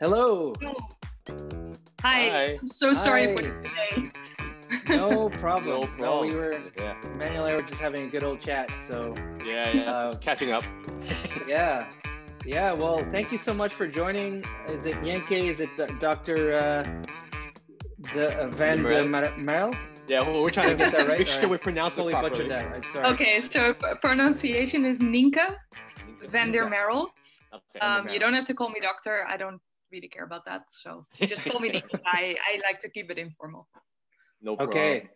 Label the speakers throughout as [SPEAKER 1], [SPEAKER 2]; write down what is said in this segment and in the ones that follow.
[SPEAKER 1] Hello.
[SPEAKER 2] Hi.
[SPEAKER 3] Hi.
[SPEAKER 2] I'm so sorry
[SPEAKER 1] Hi.
[SPEAKER 2] for the delay.
[SPEAKER 1] No problem.
[SPEAKER 3] No
[SPEAKER 1] No,
[SPEAKER 3] problem.
[SPEAKER 1] we were
[SPEAKER 3] Yeah,
[SPEAKER 1] Manuel and I were just having a good old chat. So
[SPEAKER 3] yeah, yeah.
[SPEAKER 1] Uh,
[SPEAKER 3] just catching up.
[SPEAKER 1] yeah, yeah. Well, thank you so much for joining. Is it Yankee? Is it Dr. Uh, De, uh, Van de
[SPEAKER 3] Merel.
[SPEAKER 1] Mar- Merel?
[SPEAKER 3] Yeah, well, we're trying to
[SPEAKER 1] Get that right?
[SPEAKER 3] make sure
[SPEAKER 1] Alright.
[SPEAKER 3] we pronounce it properly.
[SPEAKER 1] butchered that. I'm sorry.
[SPEAKER 2] Okay, so pronunciation is Nienke van der Marel.
[SPEAKER 3] Okay,
[SPEAKER 2] Um, you don't have to call me doctor. I don't really care about that. So just call me Nienke. I, I like to keep it informal.
[SPEAKER 3] No problem.
[SPEAKER 1] Okay.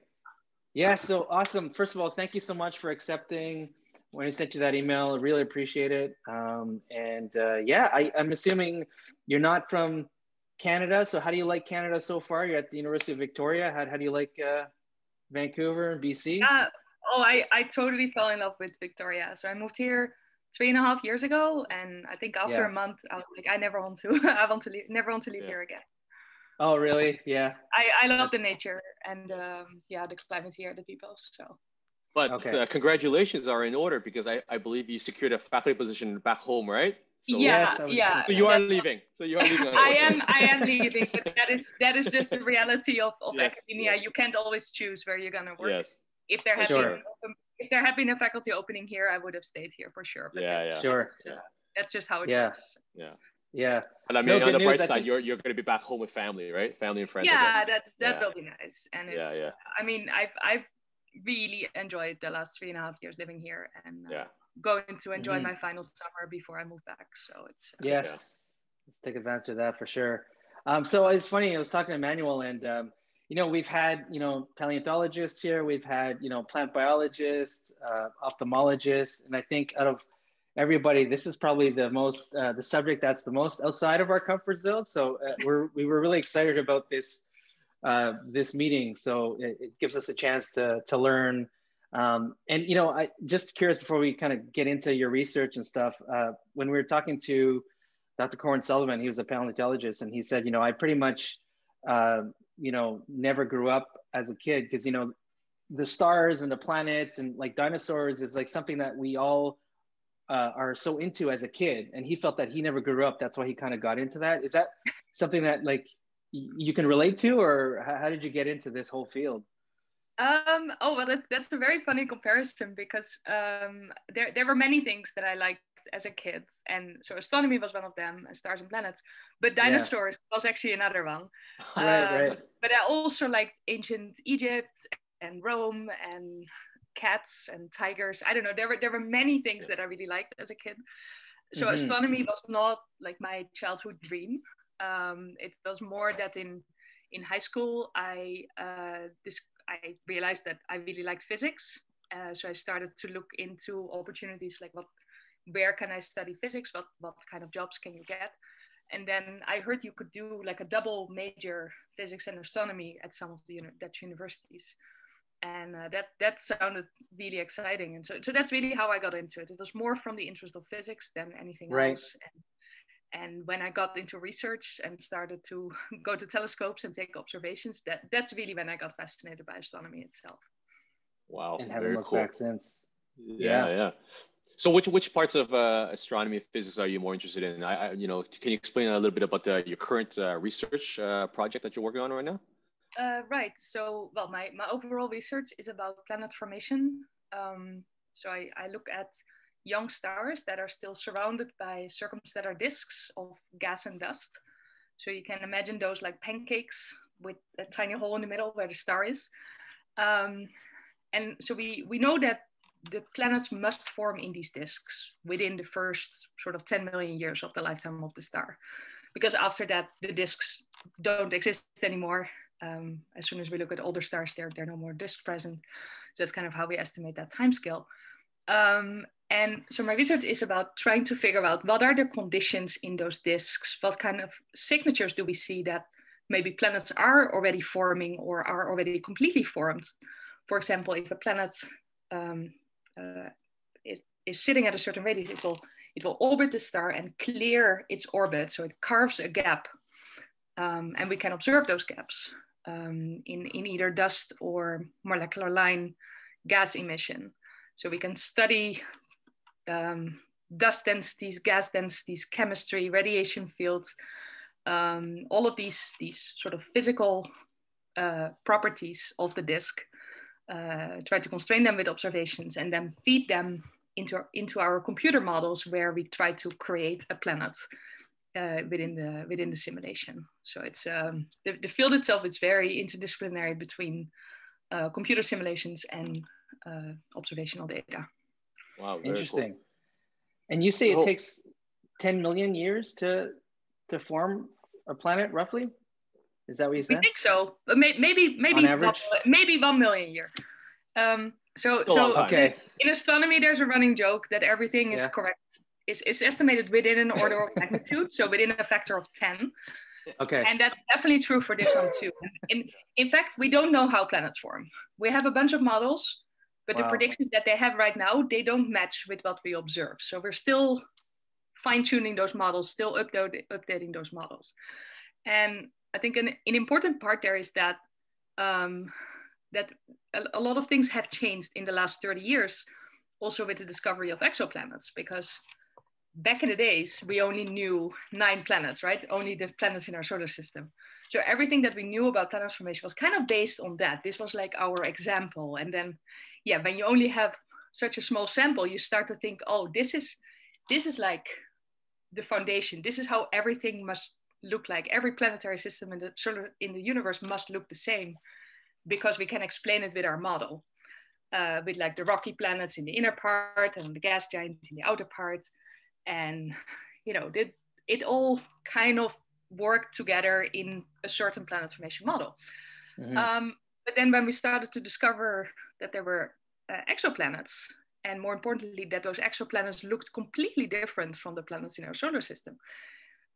[SPEAKER 1] Yeah, so awesome. First of all, thank you so much for accepting when I sent you that email. I really appreciate it. Um, and uh, yeah, I, I'm assuming you're not from Canada. So how do you like Canada so far? You're at the University of Victoria. How, how do you like uh, Vancouver and BC?
[SPEAKER 2] Uh, oh, I, I totally fell in love with Victoria. So I moved here three and a half years ago. And I think after
[SPEAKER 1] Yeah.
[SPEAKER 2] a month, I was like, I never want to, I want to leave, never want to leave
[SPEAKER 3] Yeah.
[SPEAKER 2] here again.
[SPEAKER 1] Oh, really? Yeah.
[SPEAKER 2] I, I love the nature and um, yeah, the climate here, the people. So
[SPEAKER 3] But
[SPEAKER 1] Okay.
[SPEAKER 3] uh, congratulations are in order because I, I believe you secured a faculty position back home, right? So,
[SPEAKER 2] yeah,
[SPEAKER 1] Yes, I
[SPEAKER 2] yeah.
[SPEAKER 3] So you are
[SPEAKER 2] that-
[SPEAKER 3] leaving. So you are leaving.
[SPEAKER 2] I am I am leaving, but that is that is just the reality of, of
[SPEAKER 3] Yes,
[SPEAKER 2] academia. You can't always choose where you're gonna work.
[SPEAKER 3] Yes.
[SPEAKER 2] If there had
[SPEAKER 1] Sure.
[SPEAKER 2] been open- if there had been a faculty opening here, I would have stayed here for sure. But
[SPEAKER 3] Yeah, yeah.
[SPEAKER 1] Sure.
[SPEAKER 3] Yeah.
[SPEAKER 2] that's just how it
[SPEAKER 1] Yeah.
[SPEAKER 2] works.
[SPEAKER 3] Yeah.
[SPEAKER 1] Yeah.
[SPEAKER 3] And I
[SPEAKER 1] No,
[SPEAKER 3] mean, on the bright
[SPEAKER 1] I
[SPEAKER 3] side,
[SPEAKER 1] think-
[SPEAKER 3] you're you're going to be back home with family, right? Family and friends.
[SPEAKER 2] Yeah,
[SPEAKER 3] guess.
[SPEAKER 2] that that
[SPEAKER 3] Yeah.
[SPEAKER 2] will be nice. And
[SPEAKER 3] Yeah,
[SPEAKER 2] it's
[SPEAKER 3] yeah.
[SPEAKER 2] I mean I've I've really enjoyed the last three and a half years living here and uh,
[SPEAKER 3] Yeah.
[SPEAKER 2] going to enjoy
[SPEAKER 1] Mhm.
[SPEAKER 2] my final summer before I move back. So it's uh,
[SPEAKER 1] Yes. Let's take advantage of that for sure. Um, so it's funny, I was talking to Emmanuel and, um, you know, we've had, you know, paleontologists here, we've had, you know, plant biologists, uh, ophthalmologists, and I think out of everybody, this is probably the most, uh, the subject that's the most outside of our comfort zone. So uh, we're, we were really excited about this, uh, this meeting. So it, it gives us a chance to, to learn. Um, and, you know, I just curious before we kind of get into your research and stuff, uh, when we were talking to Dr. Corwin Sullivan, he was a paleontologist, and he said, you know, I pretty much, uh, you know, never grew up as a kid because, you know, the stars and the planets and like dinosaurs is like something that we all uh, are so into as a kid. And he felt that he never grew up. That's why he kind of got into that. Is that something that like you can relate to, or how, did you get into this whole field?
[SPEAKER 2] Um, oh, well, that, that's a very funny comparison because um, there, there were many things that I liked as a kid. And so astronomy was one of them, and stars and planets. But
[SPEAKER 1] Yeah.
[SPEAKER 2] dinosaurs was actually another one.
[SPEAKER 1] right,
[SPEAKER 2] Um,
[SPEAKER 1] right.
[SPEAKER 2] But I also liked ancient Egypt and Rome and cats and tigers. I don't know. There were there were many things that I really liked as a kid. So
[SPEAKER 1] Mhm.
[SPEAKER 2] astronomy was not like my childhood dream. Um, it was more that in in high school I uh, this I realized that I really liked physics. Uh, so I started to look into opportunities like what where can I study physics? What what kind of jobs can you get? And then I heard you could do like a double major physics and astronomy at some of the uni- Dutch universities. And uh, that that sounded really exciting, and so so that's really how I got into it. It was more from the interest of physics than anything
[SPEAKER 1] Right.
[SPEAKER 2] else. And, and when I got into research and started to go to telescopes and take observations, that that's really when I got fascinated by astronomy itself.
[SPEAKER 3] Wow.
[SPEAKER 1] And haven't
[SPEAKER 3] Very
[SPEAKER 1] looked
[SPEAKER 3] cool.
[SPEAKER 1] back since.
[SPEAKER 3] Yeah, yeah. So, which which parts of uh, astronomy and physics are you more interested in? I, I, you know, can you explain a little bit about uh, your current uh, research uh, project that you're working on right now?
[SPEAKER 2] Uh, right. So, well, my, my overall research is about planet formation. Um, so I, I look at young stars that are still surrounded by circumstellar disks of gas and dust. So you can imagine those like pancakes with a tiny hole in the middle where the star is. Um, and so we, we know that the planets must form in these disks within the first sort of 10 million years of the lifetime of the star. Because after that, the disks don't exist anymore um, as soon as we look at older stars, there, are no more disks present. So that's kind of how we estimate that timescale. Um, and so my research is about trying to figure out what are the conditions in those disks? What kind of signatures do we see that maybe planets are already forming or are already completely formed? For example, if a planet um, it is sitting at a certain radius, it will, it will orbit the star and clear its orbit. So it carves a gap. Um, and we can observe those gaps um, in, in either dust or molecular line gas emission. So we can study um, dust densities, gas densities, chemistry, radiation fields, um, all of these these sort of physical uh, properties of the disk, uh, try to constrain them with observations, and then feed them into into our computer models where we try to create a planet uh, within the within the simulation. So it's um, the, the field itself is very interdisciplinary between uh, computer simulations and uh, observational data.
[SPEAKER 1] Wow, interesting. Cool. And you say it takes 10 million years to to form a planet, roughly? Is that what you said?
[SPEAKER 2] I think so. Maybe maybe one, maybe one million year. Um, so so okay. In astronomy, there's a running joke that everything is yeah. correct is, is estimated within an order of magnitude, so within a factor of 10.
[SPEAKER 1] Okay.
[SPEAKER 2] And that's definitely true for this one too. In, in fact, we don't know how planets form. We have a bunch of models, but wow. the predictions that they have right now, they don't match with what we observe. So we're still fine tuning those models, still update, updating those models. And I think an, an important part there is that um, that a, a lot of things have changed in the last 30 years, also with the discovery of exoplanets, because back in the days, we only knew nine planets, right? Only the planets in our solar system. So everything that we knew about planet formation was kind of based on that. This was like our example. And then, yeah, when you only have such a small sample, you start to think, oh, this is this is like the foundation. This is how everything must look like. Every planetary system in the solar in the universe must look the same because we can explain it with our model. Uh, with like the rocky planets in the inner part and the gas giants in the outer part and you know it, it all kind of worked together in a certain planet formation model mm-hmm. um, but then when we started to discover that there were uh, exoplanets and more importantly that those exoplanets looked completely different from the planets in our solar system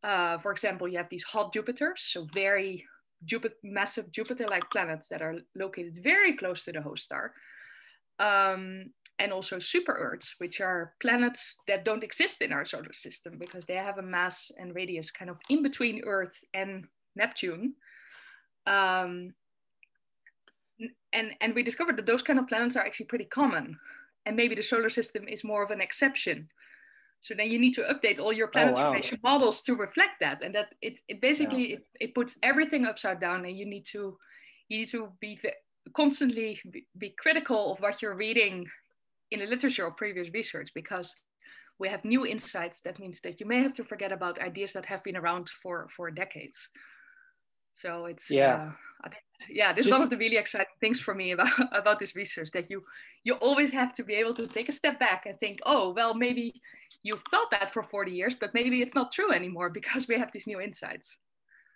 [SPEAKER 2] uh, for example you have these hot jupiters so very Jupiter, massive jupiter-like planets that are located very close to the host star um, and also super Earths, which are planets that don't exist in our solar system because they have a mass and radius kind of in between Earth and Neptune. Um, and, and we discovered that those kind of planets are actually pretty common. And maybe the solar system is more of an exception. So then you need to update all your planet oh, wow. formation models to reflect that. And that it, it basically yeah. it, it puts everything upside down and you need to you need to be constantly be critical of what you're reading in the literature of previous research because we have new insights. That means that you may have to forget about ideas that have been around for, for decades. So it's yeah, uh, think, yeah. This Just, is one of the really exciting things for me about about this research that you you always have to be able to take a step back and think, oh well, maybe you thought that for forty years, but maybe it's not true anymore because we have these new insights.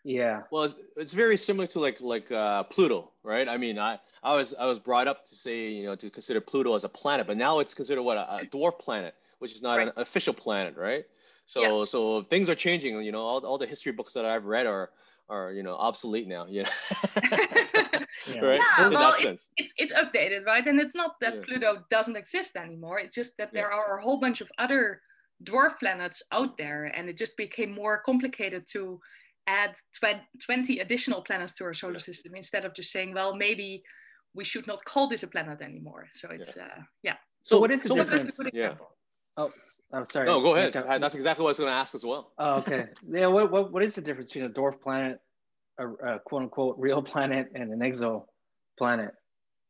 [SPEAKER 1] Yeah.
[SPEAKER 3] Well, it's, it's very similar to like like uh, Pluto, right? I mean, I I was I was brought up to say you know to consider Pluto as a planet, but now it's considered what a, a dwarf planet, which is not right. an official planet, right? So yeah. so things are changing. You know, all, all the history books that I've read are are you know obsolete now. You know,
[SPEAKER 2] yeah. right? Yeah, well, it's, it's, it's updated, right? And it's not that yeah. Pluto doesn't exist anymore. It's just that there are a whole bunch of other dwarf planets out there, and it just became more complicated to add 20 additional planets to our solar system instead of just saying, well, maybe we should not call this a planet anymore. So it's yeah. Uh, yeah.
[SPEAKER 1] So, so, what is the so difference?
[SPEAKER 3] Yeah.
[SPEAKER 1] Oh, I'm sorry.
[SPEAKER 3] No, go ahead. That's exactly what I was going to ask as well.
[SPEAKER 1] Oh, okay. yeah. What, what, what is the difference between a dwarf planet, a, a quote unquote real planet, and an exoplanet?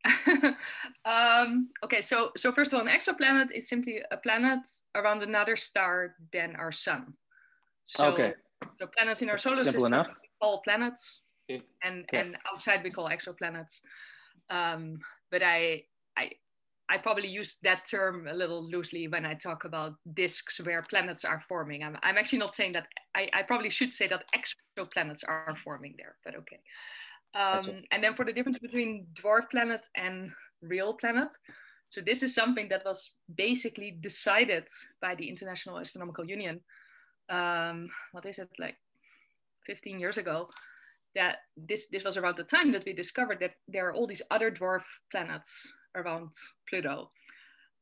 [SPEAKER 2] um, okay. So, so first of all, an exoplanet is simply a planet around another star than our sun. So,
[SPEAKER 1] okay.
[SPEAKER 2] So planets in our solar Simple system enough. we call planets, and yeah. and outside we call exoplanets. Um, but I I I probably use that term a little loosely when I talk about disks where planets are forming. I'm, I'm actually not saying that, I, I probably should say that exoplanets are forming there, but okay. Um, gotcha. And then for the difference between dwarf planet and real planet. So this is something that was basically decided by the International Astronomical Union um, what is it like 15 years ago that this this was around the time that we discovered that there are all these other dwarf planets around Pluto.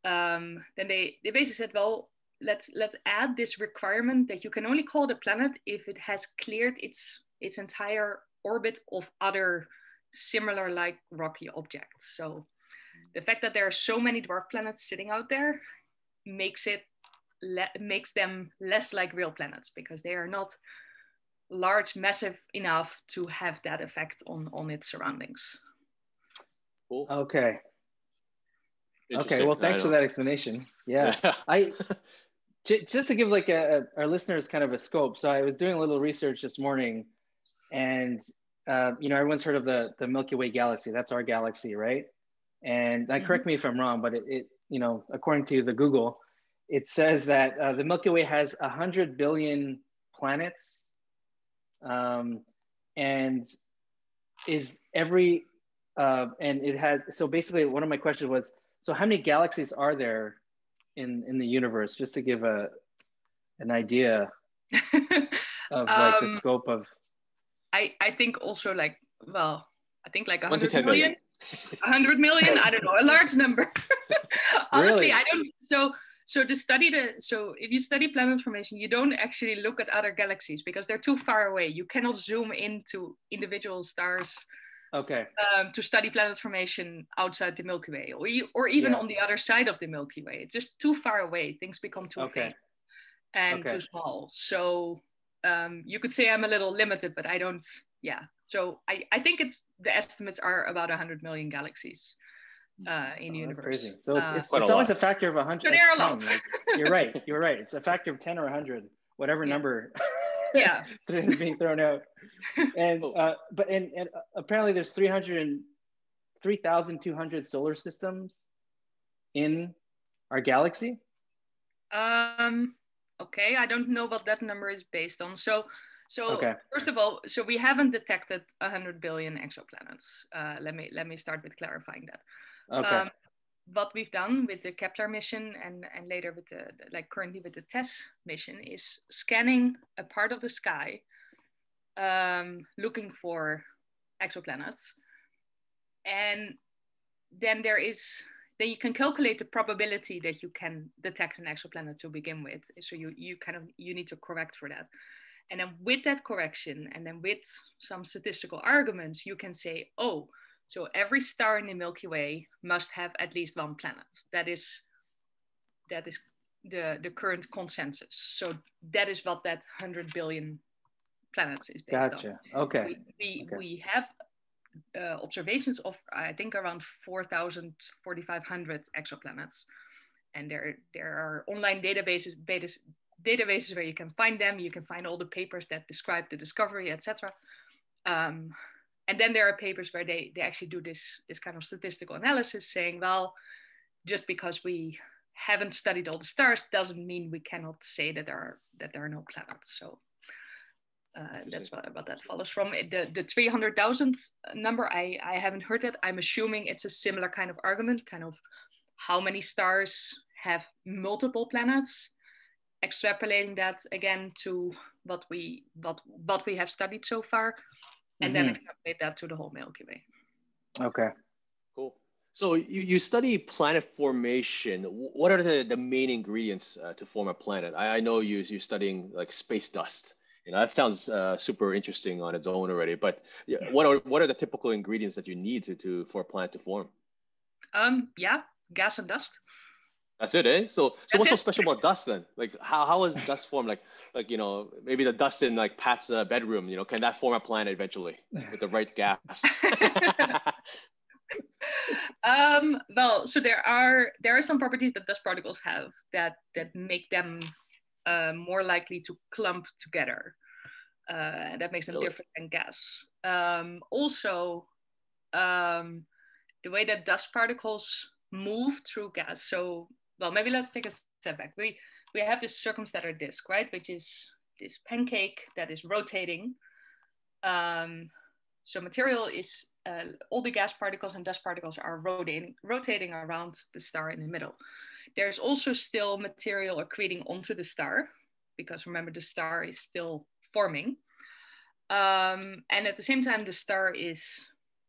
[SPEAKER 2] Um, then they they basically said, well, let's let's add this requirement that you can only call the planet if it has cleared its its entire orbit of other similar like rocky objects. So the fact that there are so many dwarf planets sitting out there makes it makes them less like real planets because they are not large, massive enough to have that effect on on its surroundings.
[SPEAKER 1] Cool. Okay. Okay. Well, thanks for that explanation. Yeah, I just to give like a, a, our listeners kind of a scope. So I was doing a little research this morning, and uh, you know everyone's heard of the the Milky Way galaxy. That's our galaxy, right? And mm-hmm. correct me if I'm wrong, but it, it, you know according to the Google, it says that uh, the Milky Way has a hundred billion planets, um, and is every uh, and it has so basically one of my questions was so how many galaxies are there in in the universe just to give a an idea of like um, the scope of
[SPEAKER 2] i i think also like well i think like 100 million. 100 million i don't know a large number. Honestly really? i don't so so to study the so if you study planet formation you don't actually look at other galaxies because they're too far away. You cannot zoom into individual stars
[SPEAKER 1] okay
[SPEAKER 2] um, to study planet formation outside the milky way or, or even yeah. on the other side of the milky way it's just too far away things become too okay. faint and okay. too small so um, you could say i'm a little limited but i don't yeah so i, I think it's the estimates are about 100 million galaxies uh, in the oh, universe. Crazy.
[SPEAKER 1] So it's, uh, it's, it's always a factor of 100. So there are a lot. Like, you're right. You're right. It's a factor of 10 or 100, whatever yeah. number
[SPEAKER 2] yeah.
[SPEAKER 1] Being thrown out. And uh, but and, and apparently there's 300 3200 solar systems in our galaxy.
[SPEAKER 2] Um okay. I don't know what that number is based on. So so okay. first of all so we haven't detected 100 billion exoplanets. Uh, let me let me start with clarifying that.
[SPEAKER 1] Okay. Um,
[SPEAKER 2] what we've done with the Kepler mission and, and later with the, like currently with the TESS mission is scanning a part of the sky, um, looking for exoplanets. And then there is, then you can calculate the probability that you can detect an exoplanet to begin with. So you, you kind of, you need to correct for that. And then with that correction and then with some statistical arguments, you can say, oh, so every star in the Milky Way must have at least one planet. That is that is the, the current consensus. So that is what that 100 billion planets is based
[SPEAKER 1] gotcha. on. Okay.
[SPEAKER 2] We, we,
[SPEAKER 1] okay.
[SPEAKER 2] we have uh, observations of, I think, around 4,000, 4,500 exoplanets. And there, there are online databases, databases where you can find them. You can find all the papers that describe the discovery, etc. Um, and then there are papers where they, they actually do this, this kind of statistical analysis saying, well, just because we haven't studied all the stars doesn't mean we cannot say that there are, that there are no planets. So uh, that's what, what that follows from. The, the 300,000 number, I, I haven't heard that. I'm assuming it's a similar kind of argument, kind of how many stars have multiple planets, extrapolating that again to what we, what, what we have studied so far and mm-hmm. then extrapolate that to the whole Milky Way.
[SPEAKER 1] Okay.
[SPEAKER 3] Cool. So you, you study planet formation. What are the, the main ingredients uh, to form a planet? I, I know you, you're studying like space dust. You know, that sounds uh, super interesting on its own already. But what are what are the typical ingredients that you need to, to for a planet to form?
[SPEAKER 2] Um, yeah, gas and dust.
[SPEAKER 3] That's it, eh? So, so what's so special about dust then? Like, how how is dust formed? Like, like you know, maybe the dust in like Pat's uh, bedroom. You know, can that form a planet eventually with the right gas?
[SPEAKER 2] um, well, so there are there are some properties that dust particles have that that make them uh, more likely to clump together. Uh, that makes them really? different than gas. Um, also, um, the way that dust particles move through gas. So well, maybe let's take a step back. We, we have this circumstellar disk, right? Which is this pancake that is rotating. Um, so material is, uh, all the gas particles and dust particles are rotating, rotating around the star in the middle. There's also still material accreting onto the star because remember the star is still forming. Um, and at the same time, the star is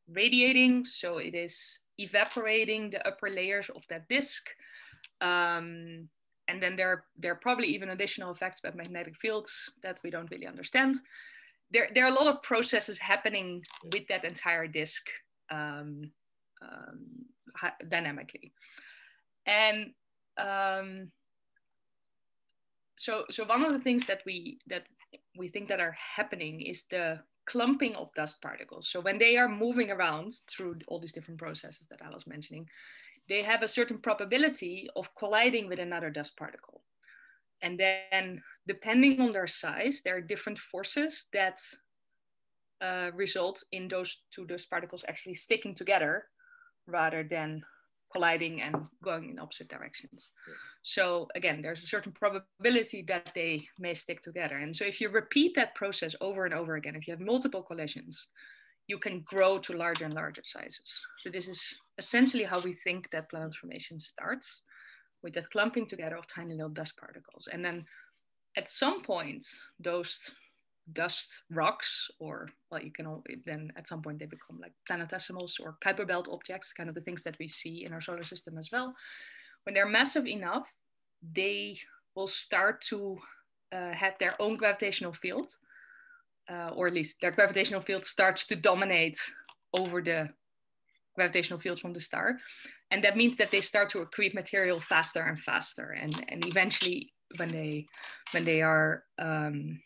[SPEAKER 2] radiating, so it is evaporating the upper layers of that disk um, and then there, there are probably even additional effects about magnetic fields that we don't really understand. There, there are a lot of processes happening with that entire disk um, um, dynamically. And um, so so one of the things that we that we think that are happening is the clumping of dust particles. So when they are moving around through all these different processes that I was mentioning, they have a certain probability of colliding with another dust particle. And then depending on their size, there are different forces that uh, result in those two dust particles actually sticking together rather than colliding and going in opposite directions. Yeah. So again, there's a certain probability that they may stick together. And so if you repeat that process over and over again, if you have multiple collisions, you can grow to larger and larger sizes. So this is essentially how we think that planet formation starts with that clumping together of tiny little dust particles. And then at some point, those dust rocks, or well, you can all, then at some point they become like planetesimals or Kuiper belt objects, kind of the things that we see in our solar system as well. When they're massive enough, they will start to uh, have their own gravitational field, uh, or at least their gravitational field starts to dominate over the gravitational field from the star. And that means that they start to accrete material faster and faster. And, and eventually when they when they are um,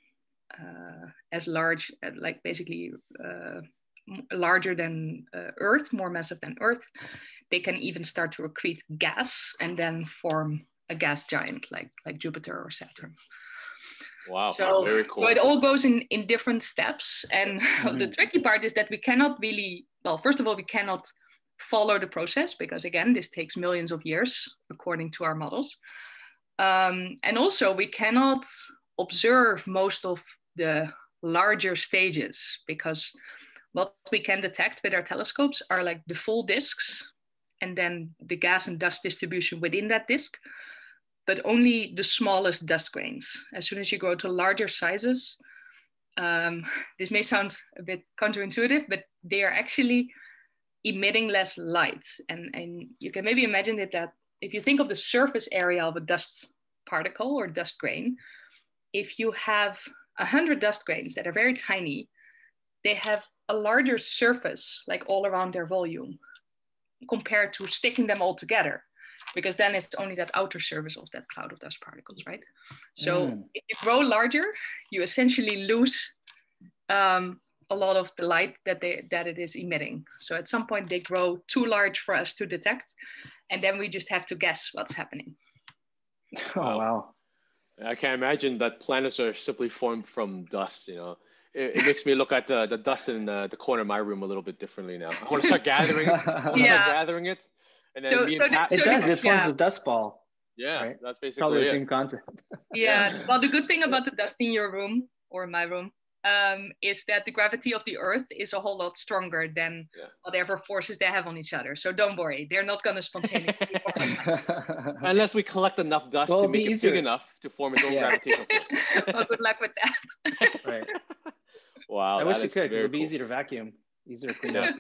[SPEAKER 2] uh, as large, uh, like basically uh, larger than Earth, more massive than Earth, they can even start to accrete gas and then form a gas giant like like Jupiter or Saturn.
[SPEAKER 3] Wow, so, very cool.
[SPEAKER 2] So it all goes in, in different steps. And mm-hmm. the tricky part is that we cannot really, well, first of all, we cannot follow the process because, again, this takes millions of years according to our models. Um, and also, we cannot observe most of the larger stages because what we can detect with our telescopes are like the full disks and then the gas and dust distribution within that disk, but only the smallest dust grains. As soon as you go to larger sizes, um, this may sound a bit counterintuitive, but they are actually emitting less light. And, and you can maybe imagine it that if you think of the surface area of a dust particle or dust grain, if you have 100 dust grains that are very tiny, they have a larger surface, like all around their volume, compared to sticking them all together, because then it's only that outer surface of that cloud of dust particles, right? So mm. if you grow larger, you essentially lose um, a lot of the light that they that it is emitting. So at some point they grow too large for us to detect, and then we just have to guess what's happening.
[SPEAKER 1] Oh wow!
[SPEAKER 3] I can't imagine that planets are simply formed from dust. You know, it, it makes me look at the, the dust in the, the corner of my room a little bit differently now. I want to start gathering. It. I want to yeah. start gathering it,
[SPEAKER 1] and then so, me so Pat, it does. It forms yeah. a dust ball.
[SPEAKER 3] Yeah, right? that's basically
[SPEAKER 1] probably
[SPEAKER 3] the
[SPEAKER 1] same concept.
[SPEAKER 2] yeah. Well, the good thing about the dust in your room or my room um, is that the gravity of the Earth is a whole lot stronger than yeah. whatever forces they have on each other. So don't worry, they're not going to spontaneously form
[SPEAKER 3] Unless we collect enough dust well, to make it big enough to form its own yeah. gravitational
[SPEAKER 2] force. well, good luck with that.
[SPEAKER 1] right.
[SPEAKER 3] Wow.
[SPEAKER 1] I wish you could, because it'd be easier to vacuum, easier to clean up.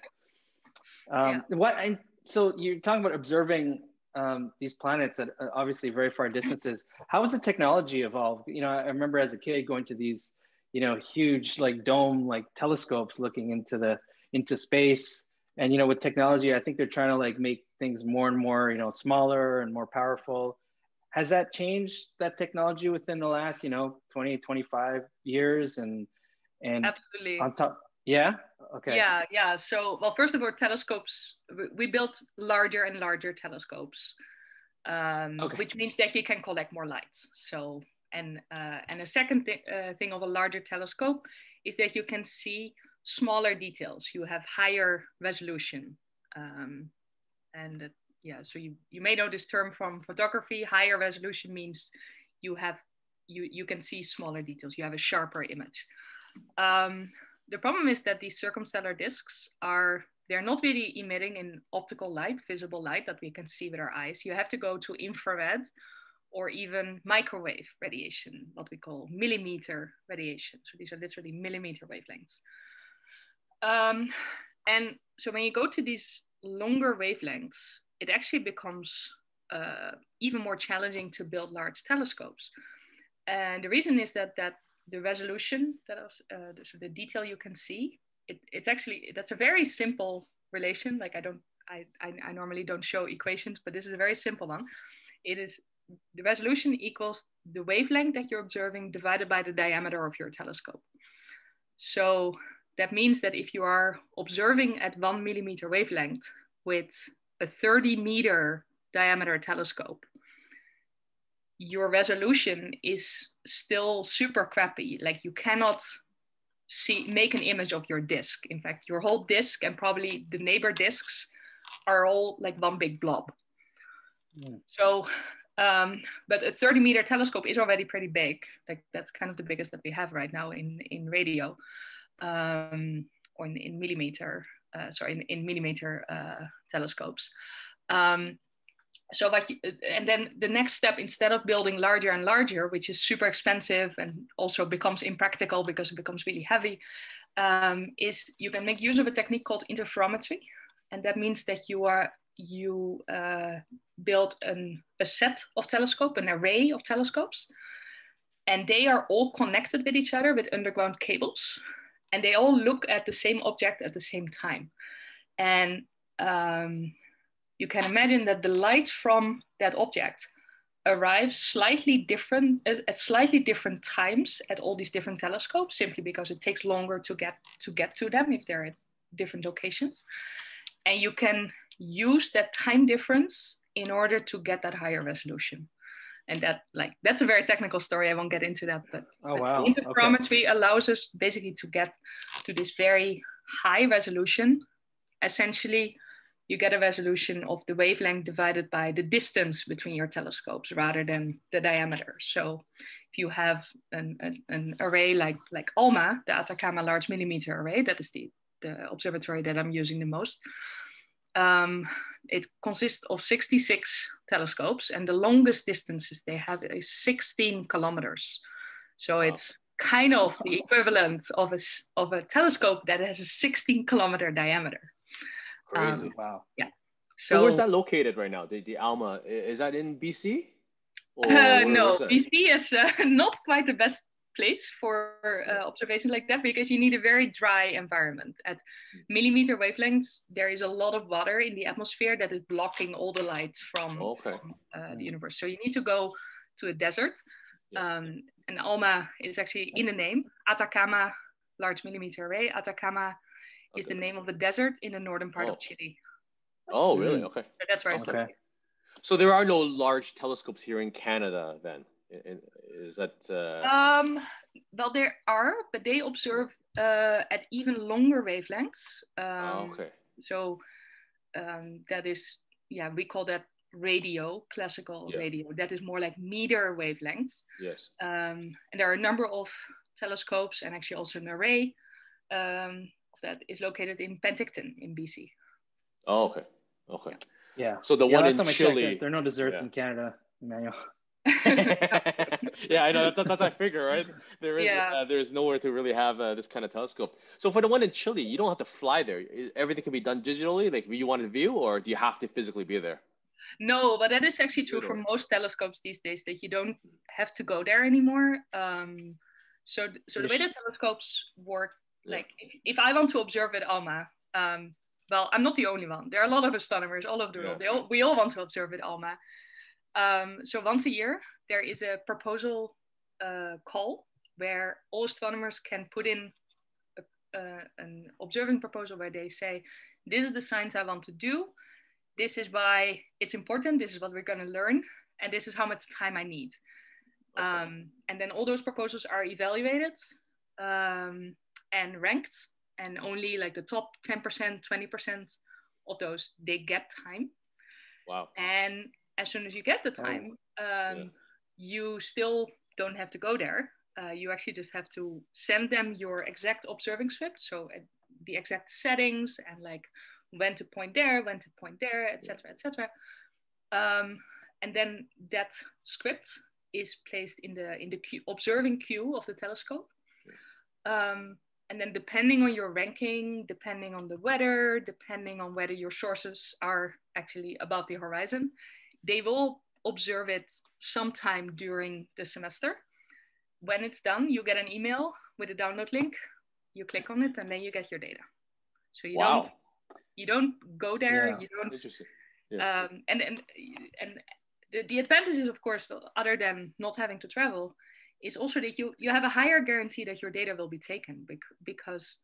[SPEAKER 1] Um, yeah. What? And so you're talking about observing um, these planets at uh, obviously very far distances. How has the technology evolved? You know, I remember as a kid going to these you know huge like dome like telescopes looking into the into space and you know with technology i think they're trying to like make things more and more you know smaller and more powerful has that changed that technology within the last you know 20 25 years and and
[SPEAKER 2] absolutely
[SPEAKER 1] on top yeah okay
[SPEAKER 2] yeah yeah so well first of all telescopes we built larger and larger telescopes um, okay. which means that you can collect more light so and, uh, and a second th uh, thing of a larger telescope is that you can see smaller details. You have higher resolution. Um, and uh, yeah, so you, you may know this term from photography. Higher resolution means you have you, you can see smaller details. You have a sharper image. Um, the problem is that these circumstellar disks are they're not really emitting in optical light, visible light that we can see with our eyes. You have to go to infrared or even microwave radiation, what we call millimeter radiation. So these are literally millimeter wavelengths. Um, and so when you go to these longer wavelengths, it actually becomes uh, even more challenging to build large telescopes. And the reason is that that the resolution, that is, uh, the, so the detail you can see, it, it's actually that's a very simple relation. Like I don't, I, I, I normally don't show equations, but this is a very simple one. It is the resolution equals the wavelength that you're observing divided by the diameter of your telescope. So that means that if you are observing at one millimeter wavelength with a 30 meter diameter telescope, your resolution is still super crappy. Like you cannot see make an image of your disk. In fact, your whole disk and probably the neighbor disks are all like one big blob. Mm. So, um, but a 30 meter telescope is already pretty big. Like that's kind of the biggest that we have right now in in radio, um, or in, in millimeter. Uh, sorry, in, in millimeter uh, telescopes. Um, so what you, and then the next step instead of building larger and larger which is super expensive and also becomes impractical because it becomes really heavy um, is you can make use of a technique called interferometry. And that means that you are you uh, build an, a set of telescope an array of telescopes. And they are all connected with each other with underground cables. And they all look at the same object at the same time. And um, you can imagine that the light from that object arrives slightly different at slightly different times at all these different telescopes simply because it takes longer to get to get to them if they're at different locations and you can use that time difference in order to get that higher resolution and that like that's a very technical story i won't get into that but,
[SPEAKER 1] oh,
[SPEAKER 2] but
[SPEAKER 1] wow.
[SPEAKER 2] interferometry okay. allows us basically to get to this very high resolution essentially you get a resolution of the wavelength divided by the distance between your telescopes rather than the diameter. So if you have an, an, an, array like, like ALMA, the Atacama Large Millimeter Array, that is the, the observatory that I'm using the most, um, it consists of 66 telescopes and the longest distances they have is 16 kilometers. So it's kind of the equivalent of a, of a telescope that has a 16 kilometer diameter.
[SPEAKER 3] Crazy. Um,
[SPEAKER 1] wow.
[SPEAKER 2] Yeah.
[SPEAKER 3] So, so, where's that located right now? The, the Alma is that in BC?
[SPEAKER 2] Uh, no, BC is uh, not quite the best place for uh, observation like that because you need a very dry environment. At millimeter wavelengths, there is a lot of water in the atmosphere that is blocking all the light from,
[SPEAKER 3] okay.
[SPEAKER 2] from uh, the universe. So you need to go to a desert. Um, and Alma is actually in the name. Atacama, large millimeter array. Atacama is the name of a desert in the northern part
[SPEAKER 3] oh.
[SPEAKER 2] of Chile.
[SPEAKER 3] Oh, really? Mm. Okay.
[SPEAKER 2] So that's where I studied. Okay.
[SPEAKER 3] So there are no large telescopes here in Canada then? Is that? Uh...
[SPEAKER 2] Um, well, there are, but they observe uh, at even longer wavelengths. Um,
[SPEAKER 3] oh, okay.
[SPEAKER 2] So um, that is, yeah, we call that radio, classical yeah. radio. That is more like meter wavelengths.
[SPEAKER 3] Yes.
[SPEAKER 2] Um, and there are a number of telescopes and actually also an array um, that is located in Penticton in BC.
[SPEAKER 3] Oh, okay. Okay.
[SPEAKER 1] Yeah.
[SPEAKER 3] So the
[SPEAKER 1] yeah,
[SPEAKER 3] one in Chile.
[SPEAKER 1] Checked, there are no desserts yeah. in Canada, Emmanuel.
[SPEAKER 3] yeah, I know. That's, that's I figure, right? There is yeah. uh, there's nowhere to really have uh, this kind of telescope. So for the one in Chile, you don't have to fly there. Everything can be done digitally. Like, you want to view, or do you have to physically be there?
[SPEAKER 2] No, but that is actually true for most telescopes these days. That you don't have to go there anymore. Um, so, so the way that telescopes work like if, if I want to observe it, Alma, um, well, I'm not the only one. There are a lot of astronomers all over the world. Yeah. All, we all want to observe it, Alma. Um, so once a year, there is a proposal uh, call where all astronomers can put in a, uh, an observing proposal where they say, this is the science I want to do. This is why it's important. This is what we're going to learn. And this is how much time I need. Um, and then all those proposals are evaluated. Um, and ranked and only like the top 10% 20% of those they get time
[SPEAKER 3] wow
[SPEAKER 2] and as soon as you get the oh, time oh. um, yeah. you still don't have to go there uh, you actually just have to send them your exact observing script so uh, the exact settings and like when to point there when to point there etc yeah. etc um, and then that script is placed in the in the queue, observing queue of the telescope um, and then depending on your ranking, depending on the weather, depending on whether your sources are actually above the horizon, they will observe it sometime during the semester. When it's done, you get an email with a download link. You click on it and then you get your data. So you wow. don't you don't go there. Yeah, you don't. Yeah. Um, and and and the, the advantages, of course, other than not having to travel, is also that you, you have a higher guarantee that your data will be taken because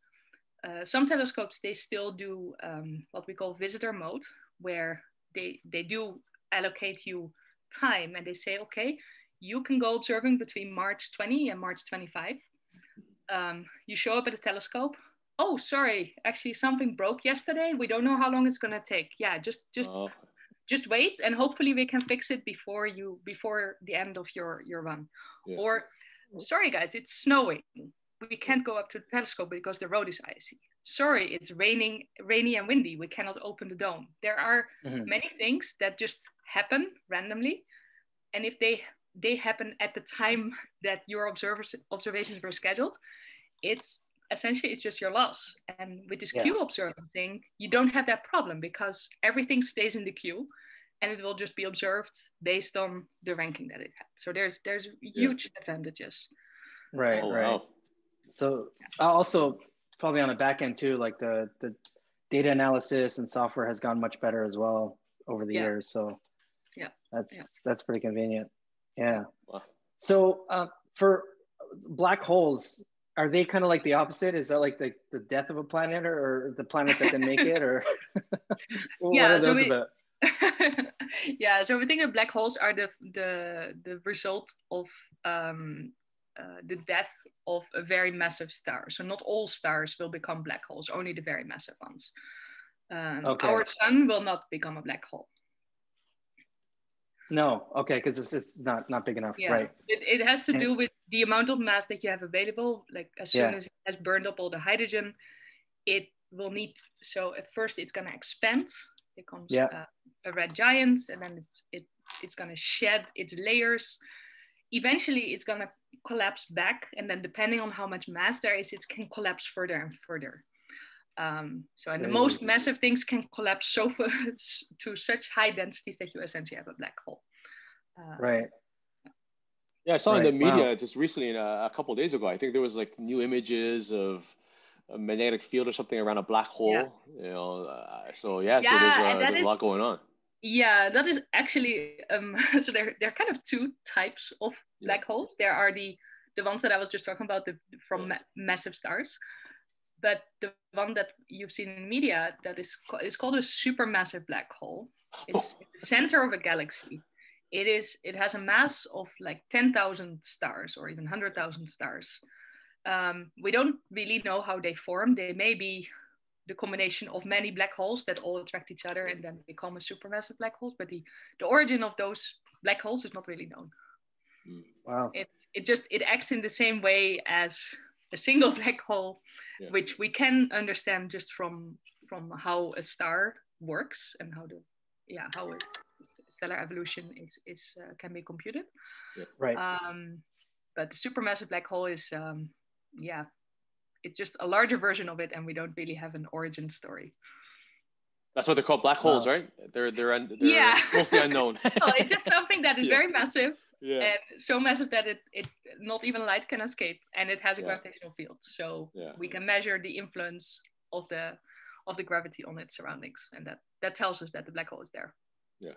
[SPEAKER 2] uh, some telescopes, they still do um, what we call visitor mode, where they, they do allocate you time and they say, okay, you can go observing between March 20 and March 25. Um, you show up at the telescope. Oh, sorry, actually something broke yesterday. We don't know how long it's gonna take. Yeah, just just oh. Just wait and hopefully we can fix it before you before the end of your your run. Yeah. Or sorry guys, it's snowing. We can't go up to the telescope because the road is icy. Sorry, it's raining, rainy and windy. We cannot open the dome. There are mm-hmm. many things that just happen randomly, and if they they happen at the time that your observers, observations were scheduled, it's essentially it's just your loss. And with this yeah. queue observing thing, you don't have that problem because everything stays in the queue and it will just be observed based on the ranking that it had. So there's there's huge yeah. advantages.
[SPEAKER 1] Right, oh, right. Wow. So also probably on the back end too, like the the data analysis and software has gone much better as well over the yeah. years. So
[SPEAKER 2] yeah,
[SPEAKER 1] that's that's pretty convenient. Yeah. So uh, for black holes, are they kind of like the opposite? Is that like the, the death of a planet or, the planet that can make it or
[SPEAKER 2] what yeah, are those so we, about? yeah, so we think that black holes are the the the result of um, uh, the death of a very massive star. So not all stars will become black holes, only the very massive ones. Um, okay. Our sun will not become a black hole.
[SPEAKER 1] No, okay, because it's just not not big enough,
[SPEAKER 2] yeah.
[SPEAKER 1] right?
[SPEAKER 2] It, it has to do with the amount of mass that you have available. Like as soon yeah. as it has burned up all the hydrogen, it will need. So at first it's gonna expand, becomes yeah. uh, a red giant, and then it's it it's gonna shed its layers. Eventually, it's gonna collapse back, and then depending on how much mass there is, it can collapse further and further. Um, so, and the most massive things can collapse so far to such high densities that you essentially have a black hole.
[SPEAKER 1] Uh, right.
[SPEAKER 3] Yeah, I saw right. in the media wow. just recently, uh, a couple days ago. I think there was like new images of a magnetic field or something around a black hole. Yeah. You know, uh, so yeah, yeah, so there's, uh, there's is, a lot going on.
[SPEAKER 2] Yeah, that is actually um, so there there are kind of two types of black holes. There are the the ones that I was just talking about, the from ma massive stars, but the one that you've seen in media that is is called a supermassive black hole. It's oh. the center of a galaxy. It is. It has a mass of like ten thousand stars or even hundred thousand stars. Um, we don't really know how they form. They may be the combination of many black holes that all attract each other and then become a supermassive black holes. But the the origin of those black holes is not really known.
[SPEAKER 1] Wow.
[SPEAKER 2] It it just it acts in the same way as a single black hole, yeah. which we can understand just from from how a star works and how the yeah how it, stellar evolution is is uh, can be computed.
[SPEAKER 1] Yeah. Right.
[SPEAKER 2] Um, but the supermassive black hole is um, yeah, it's just a larger version of it, and we don't really have an origin story.
[SPEAKER 3] That's what they're called black holes, right? They're they're, they're yeah. mostly unknown.
[SPEAKER 2] well, it's just something that is yeah. very massive yeah. and so massive that it, it not even light can escape and it has a yeah. gravitational field so yeah. we can measure the influence of the of the gravity on its surroundings and that that tells us that the black hole is there
[SPEAKER 3] yeah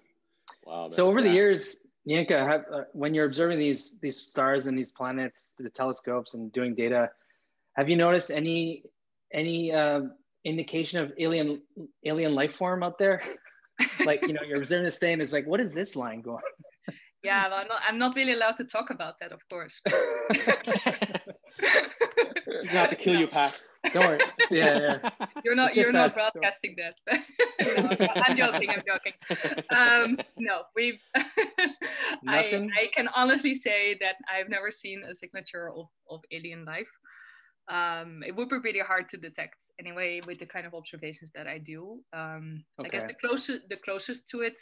[SPEAKER 3] wow
[SPEAKER 1] so over the years Yanka, have, uh, when you're observing these these stars and these planets through the telescopes and doing data, have you noticed any any uh, indication of alien alien life form out there? like you know, you're observing this thing, it's like, what is this line going?
[SPEAKER 2] Yeah, well, I'm not, I'm not really allowed to talk about that, of course.
[SPEAKER 3] you have to kill no. you, Pat.
[SPEAKER 1] Don't worry. Yeah,
[SPEAKER 2] yeah. You're not you're not broadcasting that. no, I'm joking. I'm joking. Um, no, we've. I I can honestly say that I've never seen a signature of of alien life. Um, it would be really hard to detect anyway with the kind of observations that I do. Um, okay. I guess the closest the closest to it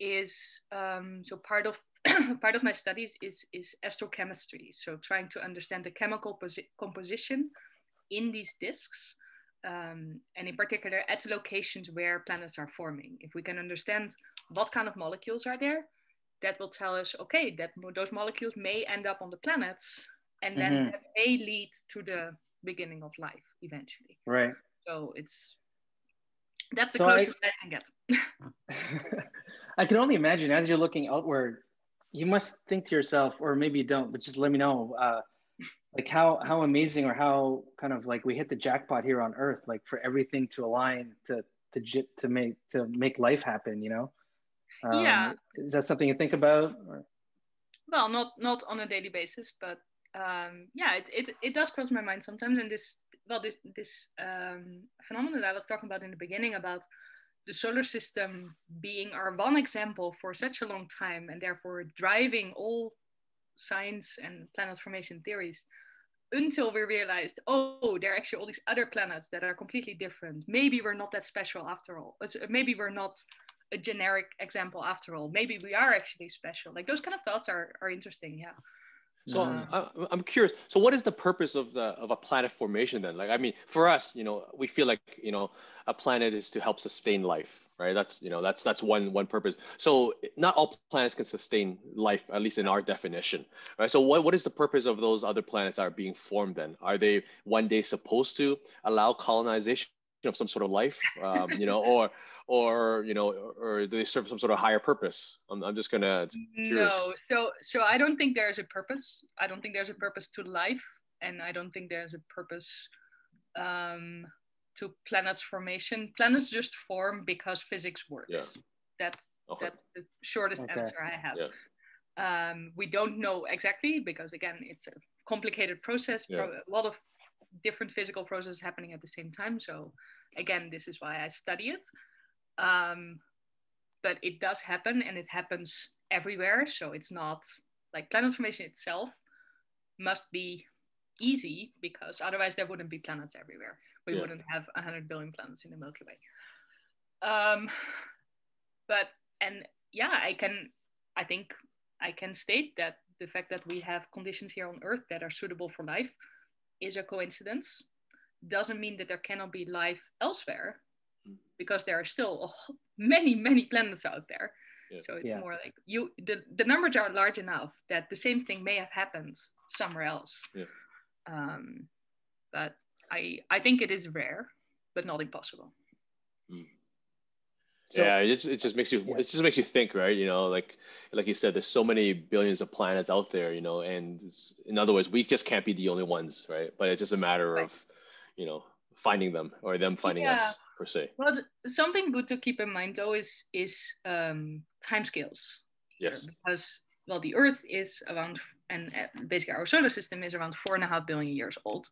[SPEAKER 2] is um, so part of part of my studies is is astrochemistry. So trying to understand the chemical composition in these disks, um, and in particular at the locations where planets are forming. If we can understand what kind of molecules are there, that will tell us okay that those molecules may end up on the planets, and then mm-hmm. that may lead to the beginning of life eventually.
[SPEAKER 1] Right.
[SPEAKER 2] So it's that's the so closest I, I can get.
[SPEAKER 1] I can only imagine as you're looking outward, you must think to yourself, or maybe you don't, but just let me know, uh, like how how amazing or how kind of like we hit the jackpot here on Earth, like for everything to align to to to make to make life happen. You know.
[SPEAKER 2] Um, yeah.
[SPEAKER 1] Is that something you think about? Or?
[SPEAKER 2] Well, not not on a daily basis, but um, yeah, it, it it does cross my mind sometimes. And this well, this this um, phenomenon that I was talking about in the beginning about the solar system being our one example for such a long time and therefore driving all science and planet formation theories until we realized, oh, there are actually all these other planets that are completely different. Maybe we're not that special after all. Uh, maybe we're not a generic example after all. Maybe we are actually special. Like those kind of thoughts are, are interesting. Yeah.
[SPEAKER 3] So I'm, I'm curious. So what is the purpose of the of a planet formation then? Like I mean, for us, you know, we feel like you know a planet is to help sustain life, right? That's you know that's that's one one purpose. So not all planets can sustain life, at least in our definition, right? So what what is the purpose of those other planets that are being formed then? Are they one day supposed to allow colonization of some sort of life, um, you know, or or you know, or, do they serve some sort of higher purpose? I'm, I'm just gonna.
[SPEAKER 2] Curious. No, so so I don't think there's a purpose. I don't think there's a purpose to life, and I don't think there's a purpose um, to planets formation. Planets just form because physics works. Yeah. That's okay. that's the shortest okay. answer I have. Yeah. Um, we don't know exactly because again, it's a complicated process. Yeah. A lot of different physical processes happening at the same time. So again, this is why I study it. Um, but it does happen and it happens everywhere. So it's not like planet formation itself must be easy because otherwise there wouldn't be planets everywhere. We yeah. wouldn't have 100 billion planets in the Milky Way. Um, but, and yeah, I can, I think I can state that the fact that we have conditions here on Earth that are suitable for life is a coincidence. Doesn't mean that there cannot be life elsewhere because there are still many many planets out there yeah. so it's yeah. more like you the, the numbers are large enough that the same thing may have happened somewhere else yeah. um, but i i think it is rare but not impossible mm.
[SPEAKER 3] So, yeah, it just, it just makes you yeah. it just makes you think, right? You know, like like you said, there's so many billions of planets out there, you know, and in other words, we just can't be the only ones, right? But it's just a matter right. of, you know, finding them or them finding yeah. us per se.
[SPEAKER 2] Well, something good to keep in mind though is is um, timescales.
[SPEAKER 3] Yes.
[SPEAKER 2] Because well, the Earth is around, and uh, basically our solar system is around four and a half billion years old,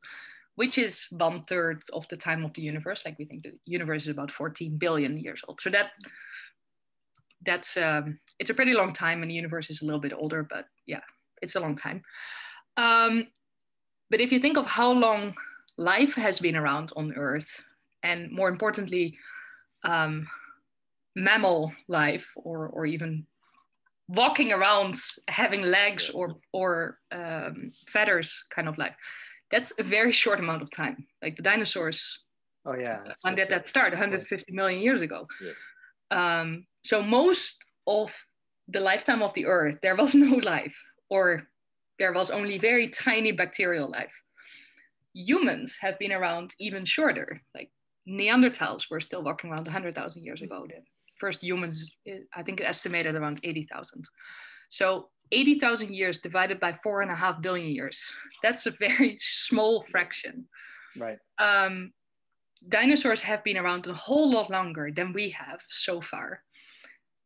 [SPEAKER 2] which is one third of the time of the universe. Like we think the universe is about 14 billion years old. So that that's um, it's a pretty long time, and the universe is a little bit older, but yeah, it's a long time. Um, but if you think of how long life has been around on Earth, and more importantly, um, mammal life or, or even walking around having legs or, or um, feathers kind of life. That's a very short amount of time. Like the dinosaurs,
[SPEAKER 1] oh yeah,
[SPEAKER 2] when did that start? 150 million years ago. Yeah. Um, so most of the lifetime of the Earth, there was no life, or there was only very tiny bacterial life. Humans have been around even shorter, like Neanderthals were still walking around 100,000 years ago. The first humans, I think, estimated around 80,000. So 80,000 years divided by four and a half billion years. That's a very small fraction.
[SPEAKER 1] Right.
[SPEAKER 2] Um, dinosaurs have been around a whole lot longer than we have so far.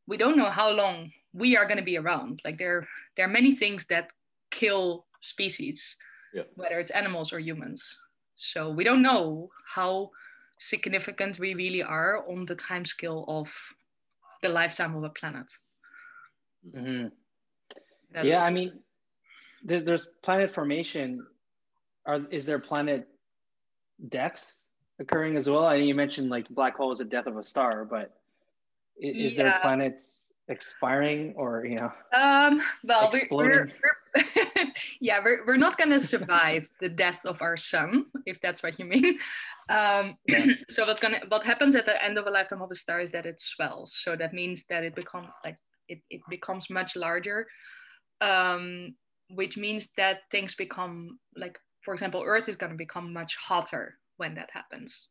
[SPEAKER 2] We don't know how long we are going to be around. Like there, there are many things that kill species, yeah. whether it's animals or humans. So we don't know how significant we really are on the time scale of the lifetime of a planet.
[SPEAKER 1] Mm-hmm. Yeah, I mean, there's there's planet formation. Are is there planet deaths occurring as well? I know you mentioned like black hole is the death of a star, but is, yeah. there planets expiring or you know
[SPEAKER 2] um well we're, we're, yeah we're, we're not going to survive the death of our sun if that's what you mean um yeah. so what's gonna what happens at the end of a lifetime of a star is that it swells so that means that it becomes like it, it becomes much larger um which means that things become like for example earth is going to become much hotter when that happens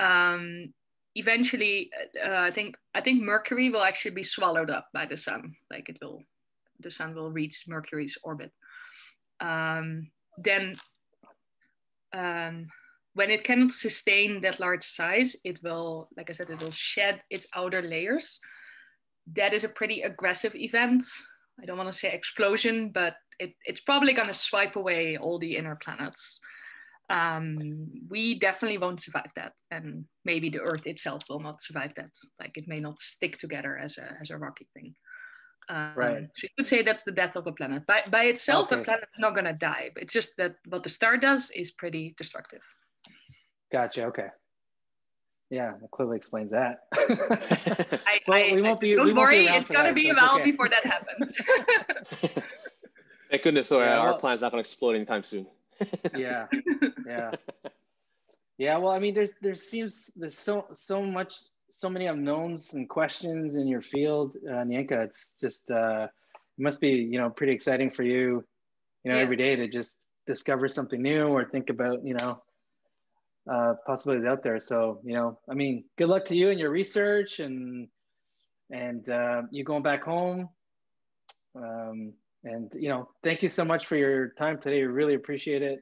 [SPEAKER 2] um eventually, uh, I think I think Mercury will actually be swallowed up by the sun. Like it will, the sun will reach Mercury's orbit. Um, then, um, when it cannot sustain that large size, it will, like I said, it will shed its outer layers. That is a pretty aggressive event. I don't want to say explosion, but it, it's probably going to swipe away all the inner planets um, we definitely won't survive that and maybe the earth itself will not survive that like it may not stick together as a as a rocky thing um,
[SPEAKER 1] right
[SPEAKER 2] so you could say that's the death of a planet. By, by itself
[SPEAKER 1] Okay.
[SPEAKER 2] a planet's not going to die it's just that what the star does is pretty destructive.
[SPEAKER 1] Gotcha okay. Yeah that clearly explains that.
[SPEAKER 2] I,
[SPEAKER 1] Well,
[SPEAKER 2] I-
[SPEAKER 1] we won't be-
[SPEAKER 2] don't
[SPEAKER 1] we won't be
[SPEAKER 2] worry
[SPEAKER 1] around
[SPEAKER 2] it's going to
[SPEAKER 1] that,
[SPEAKER 2] be
[SPEAKER 1] so
[SPEAKER 2] a
[SPEAKER 1] it's
[SPEAKER 2] while
[SPEAKER 1] okay.
[SPEAKER 2] before that happens.
[SPEAKER 3] Thank goodness, so uh,
[SPEAKER 1] Yeah,
[SPEAKER 3] our
[SPEAKER 1] well-
[SPEAKER 3] planet's not going to explode anytime soon.
[SPEAKER 1] yeah yeah. Yeah well i mean there's there seems there's so so much so many unknowns and questions in your field uh, Nienke. it's just uh it must be you know pretty exciting for you you know
[SPEAKER 2] Yeah.
[SPEAKER 1] every day to just discover something new or think about you know uh possibilities out there so you know i mean good luck to you and your research and and uh you going back home um and you know thank you so much for your time today We really appreciate it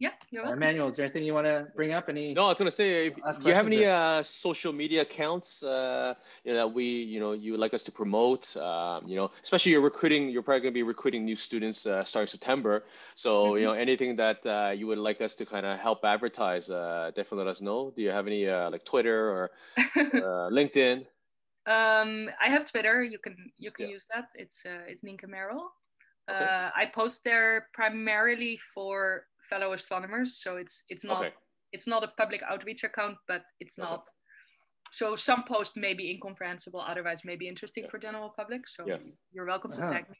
[SPEAKER 2] yeah you're
[SPEAKER 1] uh,
[SPEAKER 2] welcome.
[SPEAKER 1] Emmanuel, is there anything you want to bring up? Any?
[SPEAKER 3] No, I was gonna say, if
[SPEAKER 1] Last
[SPEAKER 3] you have any
[SPEAKER 1] there.
[SPEAKER 3] uh, social media accounts, uh, you know, that we, you know, you would like us to promote, um, you know, especially you're recruiting, you're probably gonna be recruiting new students uh, starting September. So, you know, anything that uh, you would like us to kind of help advertise, uh, definitely let us know. Do you have any uh, like Twitter or uh, LinkedIn?
[SPEAKER 2] Um, I have Twitter. You can you can
[SPEAKER 3] Yeah.
[SPEAKER 2] use that. It's uh, it's Nienke Merrill.
[SPEAKER 3] Okay.
[SPEAKER 2] Uh, I post there primarily for fellow astronomers, so it's it's not
[SPEAKER 3] Okay.
[SPEAKER 2] it's not a public outreach account, but it's
[SPEAKER 3] Okay.
[SPEAKER 2] not. So some posts may be incomprehensible, otherwise may be interesting
[SPEAKER 3] Yeah.
[SPEAKER 2] for general public. So
[SPEAKER 3] Yeah.
[SPEAKER 2] you're welcome to
[SPEAKER 1] Ah.
[SPEAKER 2] tag me.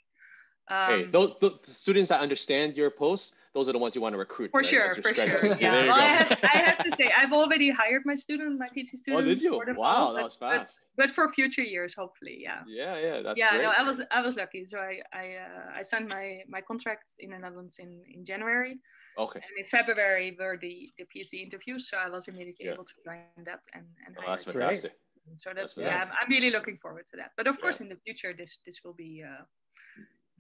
[SPEAKER 3] hey,
[SPEAKER 2] Um,
[SPEAKER 3] those, those students that understand your posts, those are the ones you want to recruit.
[SPEAKER 2] for
[SPEAKER 3] right?
[SPEAKER 2] sure, for
[SPEAKER 3] strategy.
[SPEAKER 2] sure. Yeah. Well, I have, I have to say, I've already hired my student, my PhD student.
[SPEAKER 3] Oh, did you? Wow,
[SPEAKER 2] fall,
[SPEAKER 3] that
[SPEAKER 2] but-
[SPEAKER 3] was
[SPEAKER 2] but-
[SPEAKER 3] fast.
[SPEAKER 2] But for future years, hopefully, yeah.
[SPEAKER 3] Yeah, yeah, that's
[SPEAKER 2] yeah
[SPEAKER 3] great.
[SPEAKER 2] no i was i was lucky so i i uh, i signed my my contract in the netherlands in in january
[SPEAKER 3] Okay.
[SPEAKER 2] and in february were the the phd interviews so i was immediately
[SPEAKER 3] Yeah.
[SPEAKER 2] able to join that and and
[SPEAKER 3] Oh, that's
[SPEAKER 2] the
[SPEAKER 1] Great.
[SPEAKER 3] fantastic.
[SPEAKER 2] so that's,
[SPEAKER 3] that's
[SPEAKER 2] yeah I'm, I'm really looking forward to that but of course
[SPEAKER 3] Yeah.
[SPEAKER 2] in the future this this will be uh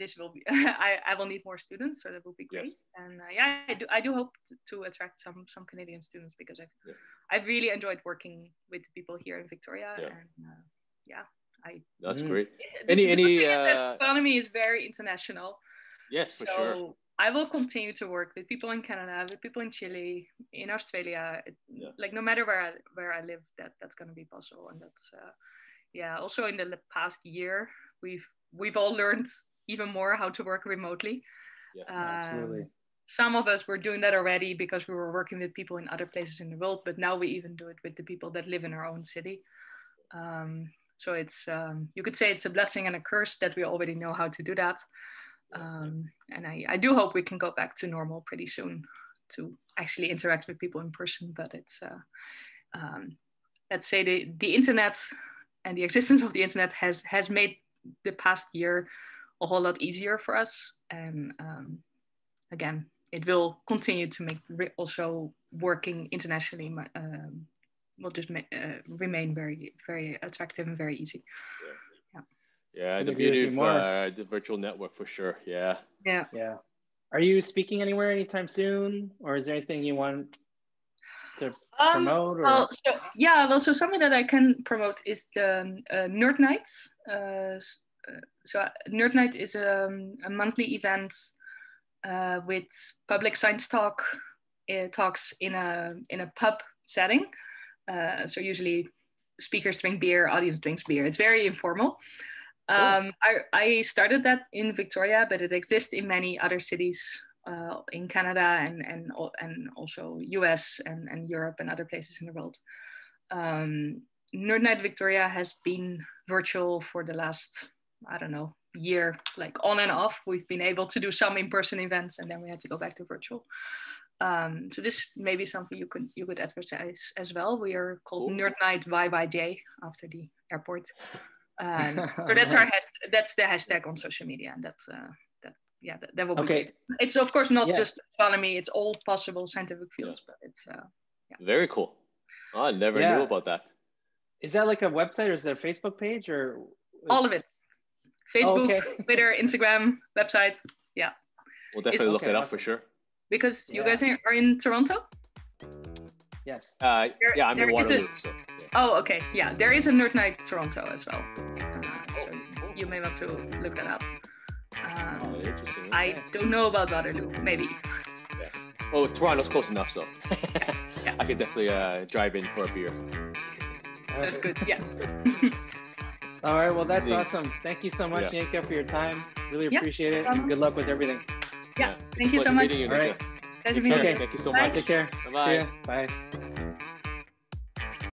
[SPEAKER 2] this will be I, I will need more students so that will be great.
[SPEAKER 3] Yes.
[SPEAKER 2] great and uh, yeah i do i do hope to, to attract some some canadian students because i've
[SPEAKER 3] Yeah.
[SPEAKER 2] i've really enjoyed working with people here in victoria
[SPEAKER 3] Yeah.
[SPEAKER 2] and uh, yeah i
[SPEAKER 3] That's
[SPEAKER 1] Mm.
[SPEAKER 3] great.
[SPEAKER 2] the-
[SPEAKER 3] Any- any,
[SPEAKER 2] thing is that
[SPEAKER 3] uh,
[SPEAKER 2] astronomy is very international.
[SPEAKER 3] Yes, for sure.
[SPEAKER 2] I will continue to work with people in Canada, with people in Chile, in Australia.
[SPEAKER 3] Yeah.
[SPEAKER 2] Like no matter where I, where I live, that that's going to be possible. And that's uh, yeah. Also in the past year, we've we've all learned even more how to work remotely.
[SPEAKER 1] Absolutely.
[SPEAKER 2] Um, some of us were doing that already because we were working with people in other places in the world, but now we even do it with the people that live in our own city. Um, so it's um, you could say it's a blessing and a curse that we already know how to do that. Um, and I, I do hope we can go back to normal pretty soon to actually interact with people in person. But it's uh, um, let's say the the internet and the existence of the internet has has made the past year a whole lot easier for us. And um, again, it will continue to make also working internationally um, will just uh, remain very very attractive and very easy.
[SPEAKER 3] Yeah,
[SPEAKER 1] Couldn't
[SPEAKER 3] the beauty of uh, the virtual network for sure. Yeah.
[SPEAKER 2] Yeah.
[SPEAKER 1] Yeah. Are you speaking anywhere anytime soon, or is there anything you want to
[SPEAKER 2] Um,
[SPEAKER 1] promote? Or
[SPEAKER 2] Well, so yeah, well, so something that I can promote is the um, uh, Nerd Nights. Uh, uh, so uh, Nerd Night is um, a monthly event uh, with public science talk uh, talks in a in a pub setting. Uh, so usually speakers drink beer, audience drinks beer. It's very informal. Um, I, I started that in Victoria, but it exists in many other cities uh, in Canada and and and also US and, and Europe and other places in the world. Um, Nerd Night Victoria has been virtual for the last I don't know year, like on and off. We've been able to do some in-person events, and then we had to go back to virtual. Um, so this may be something you could you could advertise as well. We are called. Nerd Night YYJ after the airport. Um, so that's our
[SPEAKER 1] Nice.
[SPEAKER 2] hashtag, that's the hashtag on social media, and that's uh, that yeah that, that will be
[SPEAKER 1] Okay.
[SPEAKER 2] great. It's of course not
[SPEAKER 1] Yeah.
[SPEAKER 2] just astronomy; it's all possible scientific fields, but it's uh, yeah.
[SPEAKER 3] Very cool. Oh, I never
[SPEAKER 1] Yeah.
[SPEAKER 3] knew about that.
[SPEAKER 1] Is that like a website or is it a Facebook page or?
[SPEAKER 2] All of it. Facebook,
[SPEAKER 1] Oh, okay.
[SPEAKER 2] Twitter, Instagram, website. Yeah,
[SPEAKER 3] We'll definitely look
[SPEAKER 1] okay,
[SPEAKER 3] it up
[SPEAKER 1] awesome.
[SPEAKER 3] for sure.
[SPEAKER 2] because you guys are are in Toronto.
[SPEAKER 1] Yes.
[SPEAKER 3] Uh,
[SPEAKER 2] There-
[SPEAKER 3] yeah, I'm
[SPEAKER 2] there
[SPEAKER 3] in
[SPEAKER 2] is a-
[SPEAKER 3] Waterloo. So, yeah.
[SPEAKER 2] Oh, okay. Yeah, there is a Nerd Night Toronto as well. Uh, so
[SPEAKER 3] cool.
[SPEAKER 2] you may want to look that up.
[SPEAKER 3] Oh,
[SPEAKER 2] Um,
[SPEAKER 3] interesting.
[SPEAKER 2] I don't know about Waterloo. Maybe.
[SPEAKER 3] Oh, Toronto's close enough, so
[SPEAKER 2] Yeah.
[SPEAKER 3] I could definitely uh, drive in for a beer.
[SPEAKER 2] That's good. Yeah.
[SPEAKER 1] All right. Well, that's
[SPEAKER 3] Indeed.
[SPEAKER 1] awesome. Thank you so much,
[SPEAKER 3] Yeah.
[SPEAKER 1] Nienke, for your time. Really
[SPEAKER 2] Yeah,
[SPEAKER 1] appreciate it.
[SPEAKER 2] problem.
[SPEAKER 1] And good luck with everything.
[SPEAKER 2] Yeah.
[SPEAKER 3] It's
[SPEAKER 2] Thank you so
[SPEAKER 3] pleasure
[SPEAKER 2] much.
[SPEAKER 3] meeting you,
[SPEAKER 1] All right.
[SPEAKER 3] Nika.
[SPEAKER 2] Pleasure meeting
[SPEAKER 1] Okay.
[SPEAKER 2] you.
[SPEAKER 3] Thank you so
[SPEAKER 2] Bye.
[SPEAKER 3] much.
[SPEAKER 1] Take care.
[SPEAKER 3] Bye-bye.
[SPEAKER 1] See ya. Bye.